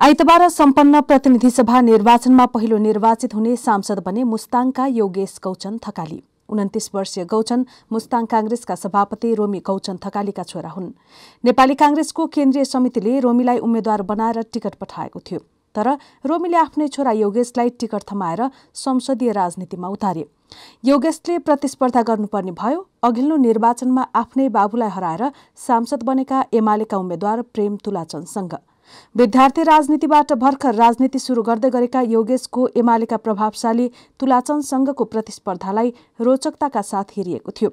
आइतबार सम्पन्न प्रतिनिधि सभा निर्वाचनमा पहिलो निर्वाचित हुने सांसद बने मुस्ताङका योगेश गौचन थकाली। उन्तिस वर्षीय गौचन मुस्ताङ काङ्ग्रेसका सभापति रोमी गौचन थकालीका छोरा हुन्। नेपाली काङ्ग्रेसको केन्द्रीय समितिले रोमीलाई उम्मेद्वार बनाएर टिकट पठाएको थियो। तर रोमीले आफ्नै छोरा योगेशलाई टिकट थमाएर संसदीय राजनीतिमा उतारे। योगेशले प्रतिस्पर्धा गर्नुपर्ने भयो। अघिल्लो निर्वाचनमा आफ्नै बाबुलाई हराएर सांसद बनेका एमालेका उम्मेद्वार प्रेम तुलाचनसँग विद्यार्थी राजनीतिबाट भर्खर राजनीति शुरू गर्दै गरेका योगेशको एमालेका प्रभावशाली तुलाचनसँगको प्रतिस्पर्धालाई रोचकताका साथ हेरिएको थियो।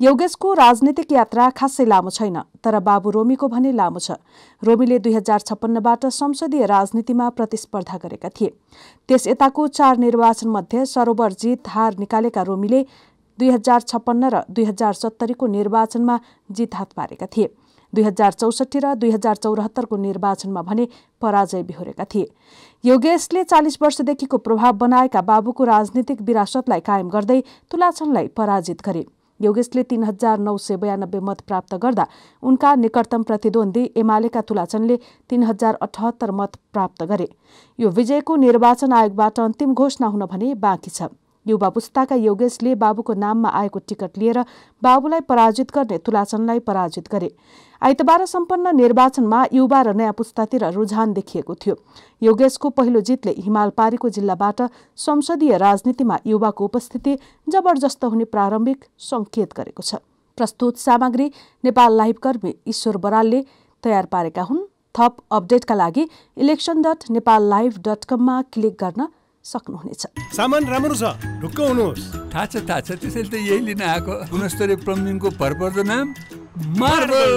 योगेशको राजनीतिक यात्रा खासै लामो छैन तर बाबु रोमीको भने लामो छ। रोमीले दुई हजार छप्पन्नबाट संसदीय राजनीतिमा प्रतिस्पर्धा गरेका थिए। त्यस यताको चार निर्वाचन मध्ये सरोवर जित हार निकालेका रोमीले दुई हजार छप्पन्न र दुई हजार सत्तरीको निर्वाचनमा जित हात पारेका थिए। दुई हजार चौसठी र दुई हजार चौरात्तरको निर्वाचनमा भने पराजय बिहोरेका थिए। योगेशले चालिस वर्षदेखिको प्रभाव बनाएका बाबुको राजनीतिक विरासतलाई कायम गर्दै तुलाचनलाई पराजित गरे। योगेशले तीन हजार नौ सय बयानब्बे मत प्राप्त गर्दा उनका निकटतम प्रतिद्वन्दी एमालेका तुलाचनले तीन हजार अठहत्तर मत प्राप्त गरे। यो विजयको निर्वाचन आयोगबाट अन्तिम घोषणा हुन भने बाँकी छ। युवा पुस्ताका योगेशले बाबुको नाममा आएको टिकट लिएर बाबुलाई पराजित गर्ने तुलाचनलाई पराजित गरे। आइतबार सम्पन्न निर्वाचनमा युवा र नयाँ पुस्तातिर रुझान देखिएको थियो। योगेशको पहिलो जितले हिमाल पारीको जिल्लाबाट संसदीय राजनीतिमा युवाको उपस्थिति जबरजस्त हुने प्रारम्भिक संकेत गरेको छ। प्रस्तुत सामग्री नेपाल लाइभ कर्मी ईश्वर बरालले तयार पारेका हुन्। थप अपडेटका लागि election dot Nepal live dot कममा क्लिक गर्न सक्नुहुनेछ। सामान राम्रो छ ढुक्क हुनुहोस्। थाहा छ थाहा छ त्यसैले त यही लिन आएको। गुणस्तरीय प्लम्बिङको भरपर्दो नाम मार्बल